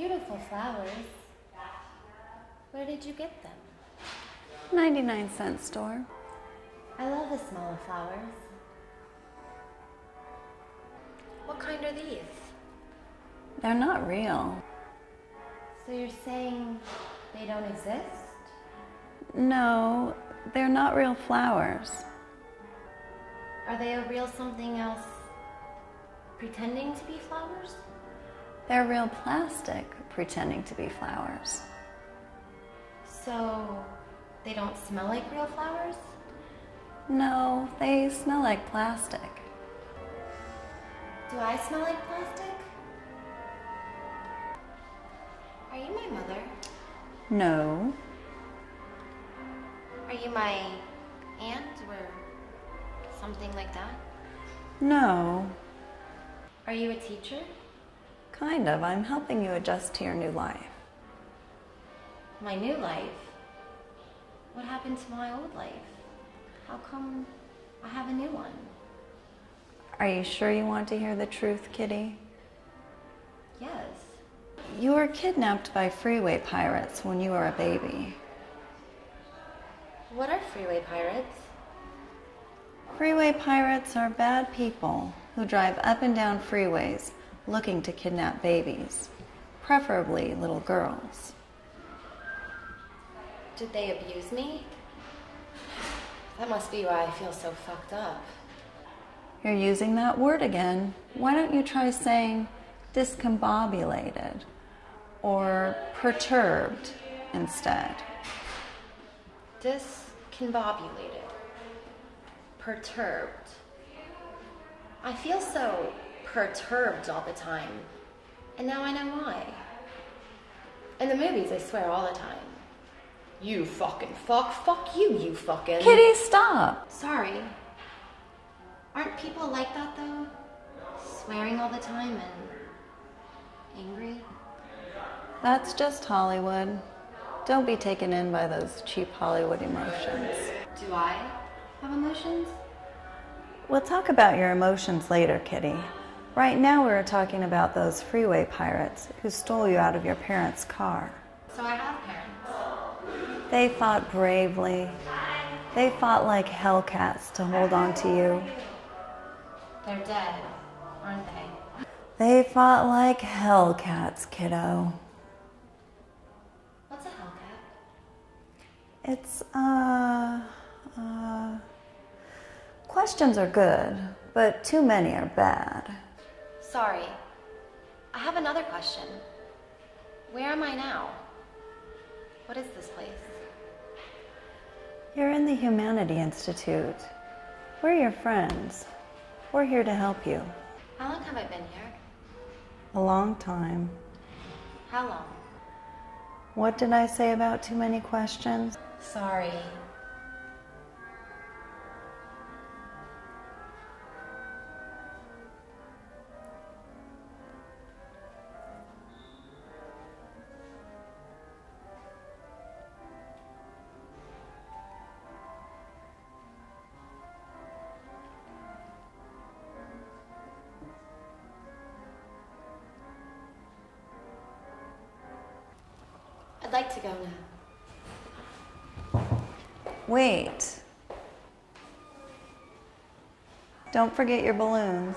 Beautiful flowers. Where did you get them? 99 cent store. I love the smell of flowers. What kind are these? They're not real. So you're saying they don't exist? No, they're not real flowers. Are they a real something else pretending to be flowers? They're real plastic pretending to be flowers. So they don't smell like real flowers? No, they smell like plastic. Do I smell like plastic? Are you my mother? No. Are you my aunt or something like that? No. Are you a teacher? Kind of. I'm helping you adjust to your new life. My new life? What happened to my old life? How come I have a new one? Are you sure you want to hear the truth, Kitty? Yes. You were kidnapped by freeway pirates when you were a baby. What are freeway pirates? Freeway pirates are bad people who drive up and down freeways looking to kidnap babies, preferably little girls. Did they abuse me? That must be why I feel so fucked up. You're using that word again. Why don't you try saying discombobulated or perturbed instead? Discombobulated. Perturbed. I feel so perturbed all the time. And now I know why. In the movies, I swear all the time. You fucking fuck. Fuck you, you fucking. Kitty, stop! Sorry. Aren't people like that though? Swearing all the time and angry? That's just Hollywood. Don't be taken in by those cheap Hollywood emotions. Do I have emotions? We'll talk about your emotions later, Kitty. Right now, we're talking about those freeway pirates who stole you out of your parents' car. So I have parents. They fought bravely. They fought like hellcats to hold on to you. They're dead, aren't they? They fought like hellcats, kiddo. What's a Hellcat? It's, uh, uh, questions are good, but too many are bad. Sorry. I have another question. Where am I now? What is this place? You're in the Humanity Institute. We're your friends. We're here to help you. How long have I been here? A long time. How long? What did I say about too many questions? Sorry. I'd like to go now. Wait. Don't forget your balloons.